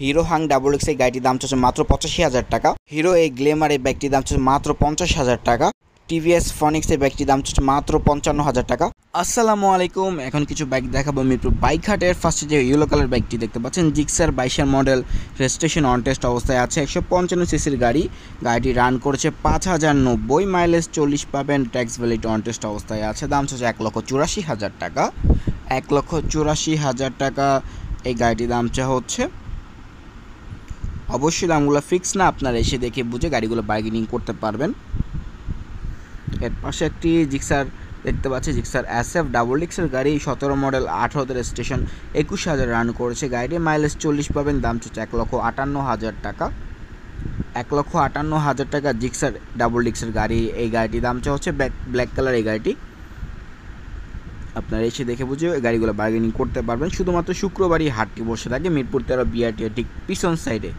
Hero Hang double x এই গাড়িটির দাম চলছে মাত্র পঁচাশি হাজার টাকা। হিরো এই গ্লেমার এই ব্যাগটির দাম চলছে মাত্র পঞ্চাশ হাজার টাকা। টিভিএস ফনিক্স এই ব্যাগটির দাম চলছে মাত্র পঞ্চান্ন হাজার টাকা। আসসালামু আলাইকুম, এখন কিছু বাইক দেখাবো মিরপুর বাইক হাটের ফার্স্টে যে ইয়েলো কালার বাইকটি দেখতে পাচ্ছেন জিক্সার বাইশের মডেল রেজিস্ট্রেশন অন টেস্ট অবস্থায় আছে, একশো পঞ্চান্ন সিসির গাড়ি। গাড়িটি রান করেছে পাঁচ হাজার নব্বই মাইলেজ চল্লিশ পাবেন ট্যাক্স ভ্যালিড অন টেস্ট অবস্থায় আছে, দাম চলছে এক লক্ষ চুরাশি হাজার টাকা। এক লক্ষ চুরাশি হাজার টাকা, এই গাড়িটির দাম চা হচ্ছে অবশ্যই দামগুলো ফিক্স না, আপনারা এসে দেখে বুঝে গাড়িগুলো বার্গেনিং করতে পারবেন। এর পাশে একটি জিক্সার দেখতে পাচ্ছি, জিক্সার এস এফ ডাবল ডিক্সের গাড়ি, সতেরো মডেল আঠারোতে স্টেশন একুশ হাজার রান করেছে। গাড়ির মাইলেজ চল্লিশ পাবেন, দাম চলছে এক লক্ষ আটান্ন হাজার টাকা। এক লক্ষ আটান্ন হাজার টাকা জিক্সার ডাবল ডিক্সের গাড়ি, এই গাড়িটির দাম চা হচ্ছে ব্ল্যাক কালার এই গাড়িটি। আপনারা এসে দেখে বুঝে গাড়িগুলো বার্গেনিং করতে পারবেন। শুধুমাত্র শুক্রবারই হাটটি বসে থাকে, মিরপুর তেরো বিআরটি ঠিক পিছন সাইডে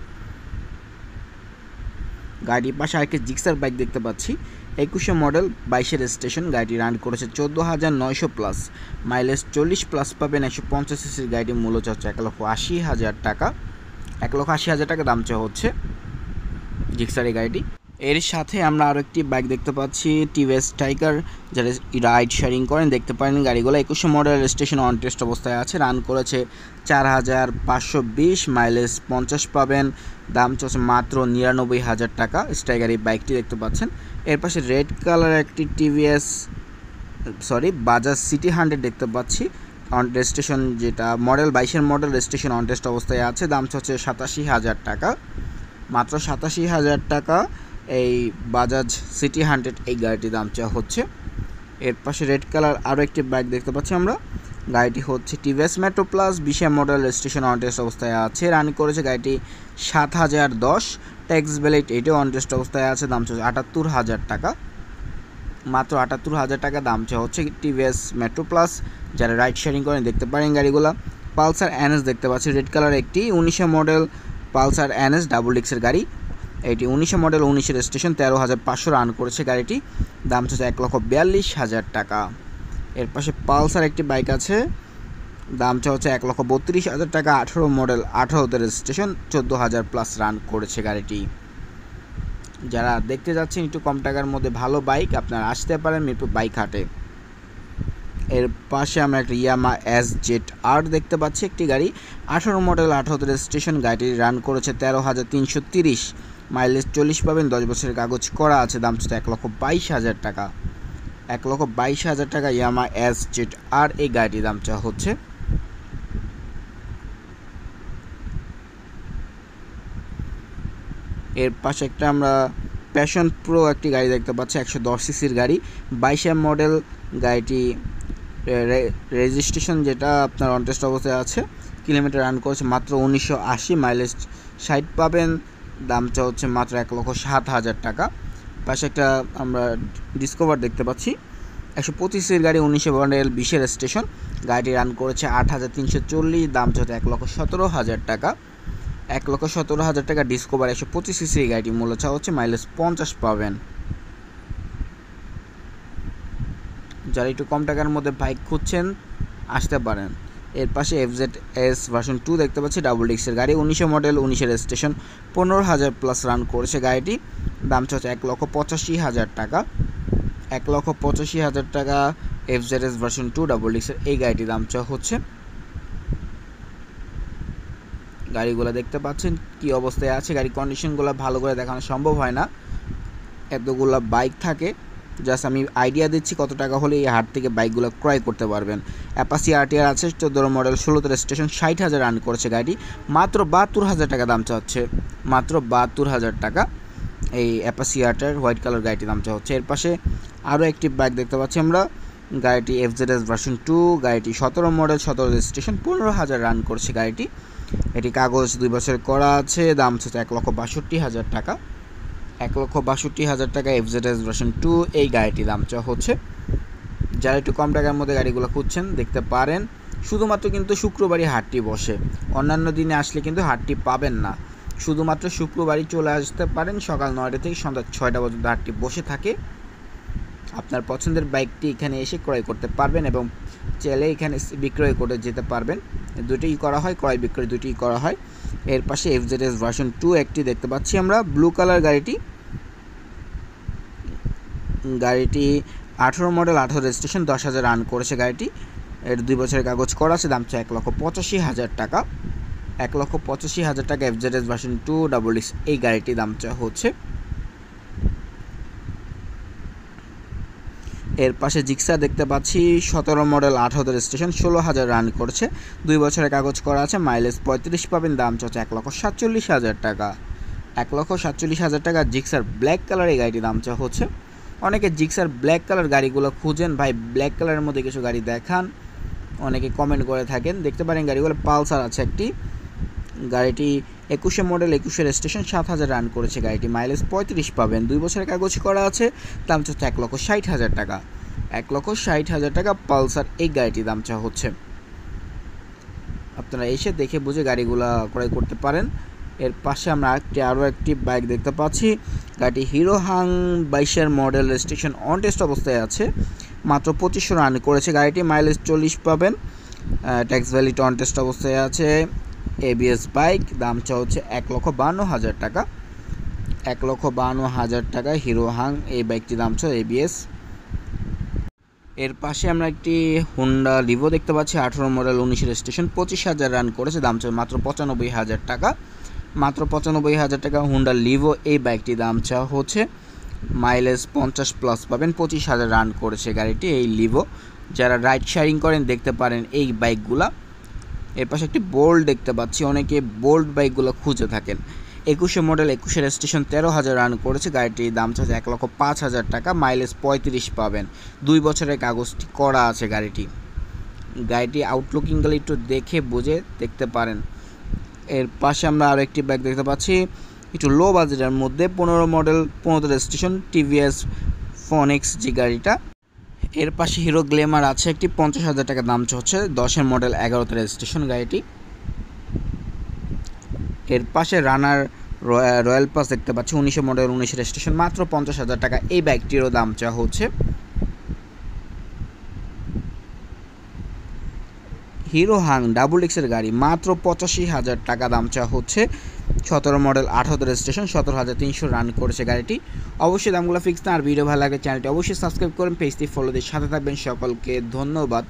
গাড়ির পাশে আরেকটি জিক্সার বাইক দেখতে পাচ্ছি। একুশে মডেল, বাইশের স্টেশন, গাড়িটি রান করেছে চোদ্দ হাজার নয়শো প্লাস। মাইলেজ চল্লিশ প্লাস পাবেন একশো পঞ্চাশ সিসির গাড়িটি মূল্য চাচ্ছে এক লক্ষ আশি হাজার টাকা। এক লক্ষ আশি হাজার টাকা দাম চাওয়া হচ্ছে জিক্সার এই গাড়িটি। এর সাথে আমরা আরও একটি বাইক দেখতে পাচ্ছি টিভিএস টাইগার যারা রাইড শেয়ারিং করেন, দেখতে পারেন গাড়িগুলো। একুশে মডেল স্টেশন অন টেস্ট অবস্থায় আছে রান করেছে চার হাজার পাঁচশো বিশ মাইলেজ পঞ্চাশ পাবেন। দাম চলছে মাত্র নিরানব্বই হাজার টাকা। স্টাইগার এই বাইকটি দেখতে পাচ্ছেন। এর পাশে রেড কালার একটি TVS sorry Bajaj CT hundred দেখতে পাচ্ছি। অন রেজিস্ট্রেশন যেটা মডেল বাইশের মডেল রেজিস্ট্রেশন অন টেস্ট অবস্থায় আছে, দাম হচ্ছে সাতাশি হাজার টাকা। মাত্র সাতাশি হাজার টাকা। এই বাজাজ সিটি হান্ড্রেড এই গাড়িটির দাম চাওয়া হচ্ছে। এর পাশে রেড কালার আরও একটি বাইক দেখতে পাচ্ছি আমরা। গাড়িটি হচ্ছে টিভিএস মেট্রো প্লাস বিশে মডেল রেজিস্ট্রেশন অন টেস্ট অবস্থায় আছে। রান করেছে গাড়িটি সাত হাজার দশ। ট্যাক্স বেলেট এটাও অন টেস্ট অবস্থায় আছে, দাম চলছে আটাত্তর হাজার টাকা। মাত্র আটাত্তর হাজার টাকা দাম চাওয়া হচ্ছে টিভিএস মেট্রো প্লাস যারা রাইড শেয়ারিং করেন, দেখতে পারেন গাড়িগুলো। পালসার এনএস দেখতে পাচ্ছি রেড কালার একটি। উনিশে মডেল পালসার এনএস ডাবল ডিক্সের গাড়ি। এটি উনিশে মডেল, উনিশের স্টেশন, তেরো হাজার পাঁচশো রান করেছে গাড়িটি। দাম হচ্ছে এক লক্ষ বিয়াল্লিশ হাজার টাকা। এর পাশে পালসার একটি বাইক আছে। দামটা হচ্ছে এক লক্ষ বত্রিশ হাজার টাকা। আঠেরো মডেল আঠারোতে রেজিস্ট্রেশন চোদ্দ হাজার প্লাস রান করেছে গাড়িটি। যারা দেখতে যাচ্ছেন একটু কম টাকার মধ্যে ভালো বাইক, আপনারা আসতে পারেন মিরপুর বাইক হাটে। এর পাশে আমরা একটা ইয়ামা এস জেড আর দেখতে পাচ্ছি একটি গাড়ি। আঠারো মডেল আঠারোতে রেজিস্ট্রেশন গাড়িটি রান করেছে তেরো হাজার তিনশো তিরিশ। মাইলেজ চল্লিশ পাবেন, দশ বছরের কাগজ করা আছে, দাম হচ্ছে এক লক্ষ বাইশ হাজার টাকা। এক লক্ষ বাইশ হাজার টাকা ইয়ামা এস জেড আর এই গাড়িটির দাম চা হচ্ছে। এর পাশে একটা আমরা প্যাশন প্রো একটি গাড়ি দেখতে পাচ্ছি, একশো দশ সিসির গাড়ি। বাইশে মডেল গাড়িটি রেজিস্ট্রেশন যেটা আপনার অনটেস্ট অবস্থায় আছে, কিলোমিটার রান করেছে মাত্র উনিশশো আশি, মাইলেজ ষাট পাবেন দামটা হচ্ছে মাত্র এক লক্ষ সাত হাজার টাকা। পাশে একটা আমরা ডিসকভার দেখতে পাচ্ছি। একশো পঁচিশের গাড়ি উনিশে মডেল বিশের স্টেশন। গাড়িটি রান করেছে আট হাজার তিনশো চল্লিশ, দাম হচ্ছে এক লক্ষ সতেরো হাজার টাকা। এক লক্ষ সতেরো হাজার টাকা ডিসকভার একশো পঁচিশ সিসি গাড়িটি মূল্য চা হচ্ছে মাইলেজ পঞ্চাশ পাবেন। যারা একটু কম টাকার মধ্যে বাইক খুঁজছেন, আসতে পারেন। এর পাশে এফজেড এস ভার্সন টু দেখতে পাচ্ছি ডাবল ডিক্সের গাড়ি, উনিশে মডেল উনিশের স্টেশন পনেরো হাজার প্লাস রান করেছে গাড়িটি। দাম হচ্ছে এক লক্ষ পঁচাশি হাজার টাকা। এক লক্ষ পঁচাশি হাজার টাকা FZ S version two double ডিক্সের এই গাড়িটির দাম হচ্ছে। গাড়িগুলো দেখতে পাচ্ছেন, কি অবস্থায় আছে, গাড়ির কন্ডিশনগুলো ভালো করে দেখানো সম্ভব হয় না। এতগুলো বাইক থাকে জাস্ট আমি আইডিয়া দিচ্ছি কত টাকা হলে এই হাট থেকে বাইকগুলো ক্রয় করতে পারবেন। অ্যাপাসি আরটিআর আছে চোদ্দ মডেল ষোলোতে স্টেশন ষাট হাজার রান করেছে গাড়ি মাত্র বাহাত্তর হাজার টাকা দাম চাচ্ছে। মাত্র বাহাত্তর হাজার টাকা এই অ্যাপাসি আরটিআর, হোয়াইট কালার গাড়িটি দাম চাচ্ছে। এর পাশে আরও একটি বাইক দেখতে পাচ্ছি আমরা। গাড়িটি এফজেড এস ভার্সন টু গাড়িটি সতেরো মডেল সতেরো স্টেশন, পনেরো হাজার রান করছে গাড়িটি। এটি কাগজ দুই বছর করা আছে, দাম হচ্ছে এক লক্ষ বাষট্টি হাজার টাকা। এক লক্ষ বাষট্টি হাজার টাকা এফজেড এস ভার্সন টু এই গাড়িটির দাম চা হচ্ছে। যারা একটু কম টাকার মধ্যে গাড়িগুলো খুঁজছেন, দেখতে পারেন। শুধুমাত্র কিন্তু শুক্রবারই হাটটি বসে। অন্যান্য দিনে আসলে কিন্তু হাটটি পাবেন না। শুধুমাত্র শুক্রবারই চলে আসতে পারেন। সকাল নয়টা থেকে সন্ধ্যা ছয়টা পর্যন্ত হাটটি বসে থাকে। আপনার পছন্দের বাইকটি এখানে এসে ক্রয় করতে পারবেন এবং চাইলে এখানে বিক্রয় করে যেতে পারবেন। দুটোই করা হয়, ক্রয় বিক্রয় দুটোই করা হয়। এর পাশে F Z S version two একটি দেখতে পাচ্ছি আমরা ব্লু কালার গাড়িটি। গাড়িটি আঠেরো মডেল আঠেরো রেজিস্ট্রেশন দশ হাজার রান করেছে গাড়িটি। এর দুই বছরের কাগজ করা আছে, দাম চাই এক লক্ষ পঁচাশি হাজার টাকা। এক লক্ষ পঁচাশি হাজার টাকা F Z S version two double disc এই গাড়িটির দাম চা হচ্ছে। এর পাশে জিক্সা দেখতে পাচ্ছি, সতেরো মডেল আঠারো স্টেশন ষোলো হাজার রান করছে। দুই বছরের কাগজ করা আছে মাইলেজ পঁয়ত্রিশ পাবেন, দাম চলছে এক লক্ষ সাতচল্লিশ হাজার টাকা। এক লক্ষ সাতচল্লিশ হাজার টাকা জিক্সার ব্ল্যাক কালার এই গাড়িটির দাম চা হচ্ছে। অনেকে জিক্সার ব্ল্যাক কালার গাড়িগুলো খুঁজেন, ভাই ব্ল্যাক কালারের মধ্যে কিছু গাড়ি দেখান। অনেকে কমেন্ট করে থাকেন, দেখতে পারেন গাড়িগুলো পালসার আছে একটি। গাড়িটি একুশে মডেল একুশে স্টেশন সাত হাজার রান করেছে গাড়িটি। মাইলেজ পঁয়ত্রিশ পাবেন। দুই বছরের কাগজ করা আছে, দাম চাচ্ছে এক লক্ষ ষাট হাজার টাকা। এক লক্ষ ষাট হাজার টাকা পালসার এই গাড়িটির দাম চা হচ্ছে। আপনারা এসে দেখে বুঝে গাড়িগুলা ক্রয় করতে পারেন। এর পাশে আমরা একটি আরও একটি বাইক দেখতে পাচ্ছি। গাড়িটি হিরো হাং বাইশের মডেল রেজিস্ট্রেশন অন টেস্ট অবস্থায় আছে। মাত্র পঁচিশশো রান করেছে গাড়িটি মাইলেজ চল্লিশ পাবেন। ট্যাক্স ভ্যালিটি অন টেস্ট অবস্থায় আছে। এবিএস বাইক দাম চা হচ্ছে এক লক্ষ বান্ন হাজার টাকা। এক লক্ষ বান্ন হাজার টাকা হিরো হাং এই বাইকটির দাম ছিল এবিএস এর পাশে আমরা একটি হুন্ডা লিভো দেখতে পাচ্ছি, আঠেরো মডেল উনিশের স্টেশন পঁচিশ হাজার রান করেছে, দাম চা মাত্র পঁচানব্বই হাজার টাকা। মাত্র পঁচানব্বই হাজার টাকা হুন্ডা লিভো এই বাইকটির দাম চা হচ্ছে। মাইলেজ পঞ্চাশ প্লাস পাবেন, পঁচিশ হাজার রান করেছে গাড়িটি এই লিভো যারা রাইড শেয়ারিং করেন, দেখতে পারেন এই বাইকগুলা এর পাশে একটি বোল্ড দেখতে পাচ্ছি। অনেকে বোল্ড বাইকগুলো খুঁজে থাকেন। একুশে মডেল, একুশের স্টেশন তেরো হাজার রান করেছে। গাড়িটির দাম চাচ্ছে এক লক্ষ পাঁচ হাজার টাকা, মাইলেজ পঁয়ত্রিশ পাবেন। দুই বছরের কাগজটি করা আছে গাড়িটি। গাড়িটি আউটলুকিংগুলো একটু দেখে বুঝে দেখতে পারেন। এর পাশে আমরা আরও একটি বাইক দেখতে পাচ্ছি। একটু লো বাজেটের মধ্যে পনেরো মডেল পনেরো স্টেশন টিভিএস ফোনিক্স যে গাড়িটা। এর পাশে হিরো গ্লেমার আছে একটি পঞ্চাশ হাজার টাকা দাম হচ্ছে দশের মডেল এগারোতে রেজিস্ট্রেশন গাড়িটি। এর পাশে রানার রয়্যাল পাস দেখতে পাচ্ছি, উনিশে মডেল উনিশের রেজিস্ট্রেশন মাত্র পঞ্চাশ হাজার টাকা। এই বাইকটিরও দাম চা হচ্ছে। হিরো হাং ডাবল এক্সের গাড়ি, মাত্র পঁচাশি হাজার টাকা দাম চা হচ্ছে। সতেরো মডেল, আঠারো রেজিস্ট্রেশন, সতেরো হাজার তিনশো রান করেছে গাড়িটি। অবশ্যই দামগুলো ফিক্স না, আর ভিডিও ভালো লাগে চ্যানেলটি অবশ্যই সাবস্ক্রাইব করুন পেজটি ফলো দিয়ে সাথে থাকবেন সকলকে, ধন্যবাদ।